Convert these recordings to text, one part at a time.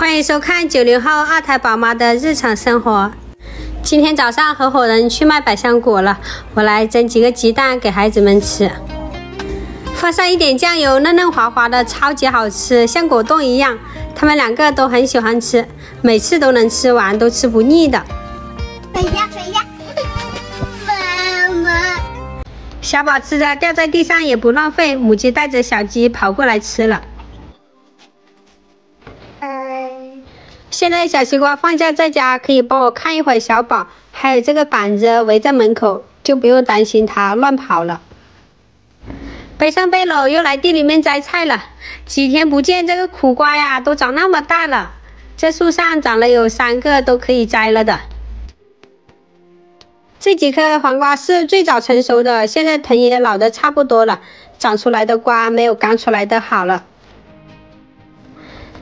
欢迎收看九零后二胎宝妈的日常生活。今天早上合伙人去卖百香果了，我来蒸几个鸡蛋给孩子们吃，放上一点酱油，嫩嫩滑滑的，超级好吃，像果冻一样。他们两个都很喜欢吃，每次都能吃完，都吃不腻的。等一下，等一下，妈妈。小宝吃的掉在地上也不浪费，母鸡带着小鸡跑过来吃了。现在小西瓜放假在家，可以帮我看一会儿小宝，还有这个板子围在门口，就不用担心它乱跑了。背上背篓又来地里面摘菜了，几天不见，这个苦瓜呀都长那么大了，这树上长了有三个，都可以摘了的。这几颗黄瓜是最早成熟的，现在藤也老的差不多了，长出来的瓜没有刚出来的好了。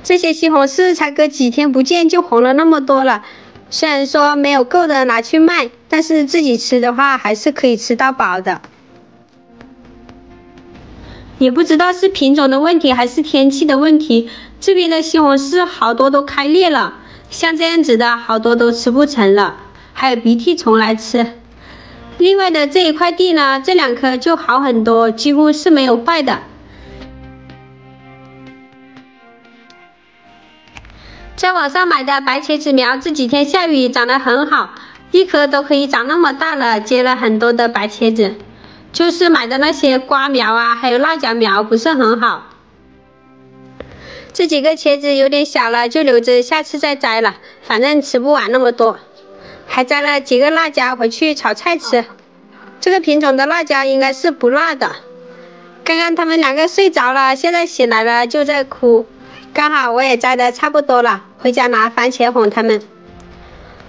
这些西红柿才隔几天不见就红了那么多了，虽然说没有够的拿去卖，但是自己吃的话还是可以吃到饱的。也不知道是品种的问题还是天气的问题，这边的西红柿好多都开裂了，像这样子的好多都吃不成了，还有鼻涕虫来吃。另外的这一块地呢，这两颗就好很多，几乎是没有坏的。在网上买的白茄子苗，这几天下雨长得很好，一颗都可以长那么大了，结了很多的白茄子。就是买的那些瓜苗啊，还有辣椒苗不是很好。这几个茄子有点小了，就留着下次再摘了，反正吃不完那么多。还摘了几个辣椒回去炒菜吃。这个品种的辣椒应该是不辣的。刚刚他们两个睡着了，现在醒来了就在哭。刚好我也摘的差不多了，回家拿番茄哄他们。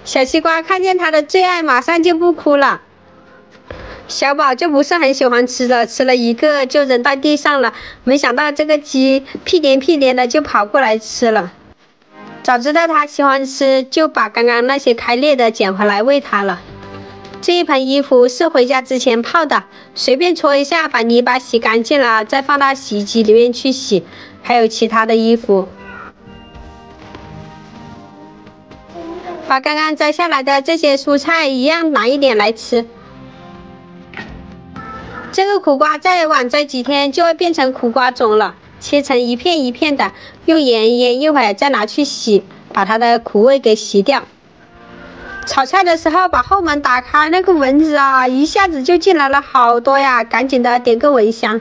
小西瓜看见他的最爱，马上就不哭了。小宝就不是很喜欢吃了，吃了一个就扔到地上了。没想到这个鸡屁颠屁颠的就跑过来吃了。早知道他喜欢吃，就把刚刚那些开裂的捡回来喂它了。这一盆衣服是回家之前泡的，随便搓一下，把泥巴洗干净了，再放到洗衣机里面去洗。还有其他的衣服，把刚刚摘下来的这些蔬菜一样拿一点来吃。这个苦瓜再晚摘几天就会变成苦瓜种了，切成一片一片的，用盐腌一会儿，再拿去洗，把它的苦味给洗掉。炒菜的时候把后门打开，那个蚊子啊，一下子就进来了好多呀，赶紧的点个蚊香。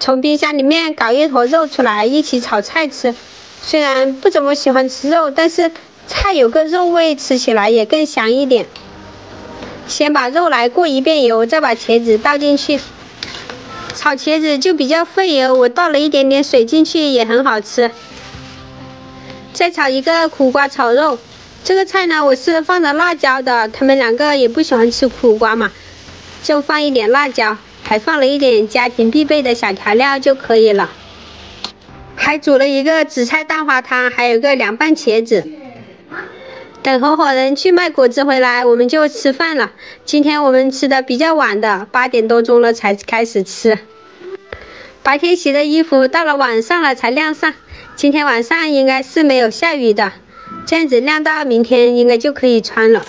从冰箱里面搞一坨肉出来，一起炒菜吃。虽然不怎么喜欢吃肉，但是菜有个肉味，吃起来也更香一点。先把肉来过一遍油，再把茄子倒进去。炒茄子就比较费油，我倒了一点点水进去也很好吃。再炒一个苦瓜炒肉，这个菜呢我是放了辣椒的，他们两个也不喜欢吃苦瓜嘛，就放一点辣椒。还放了一点家庭必备的小调料就可以了，还煮了一个紫菜蛋花汤，还有个凉拌茄子。等合伙人去卖果子回来，我们就吃饭了。今天我们吃的比较晚的，八点多钟了才开始吃。白天洗的衣服到了晚上了才晾上，今天晚上应该是没有下雨的，这样子晾到明天应该就可以穿了。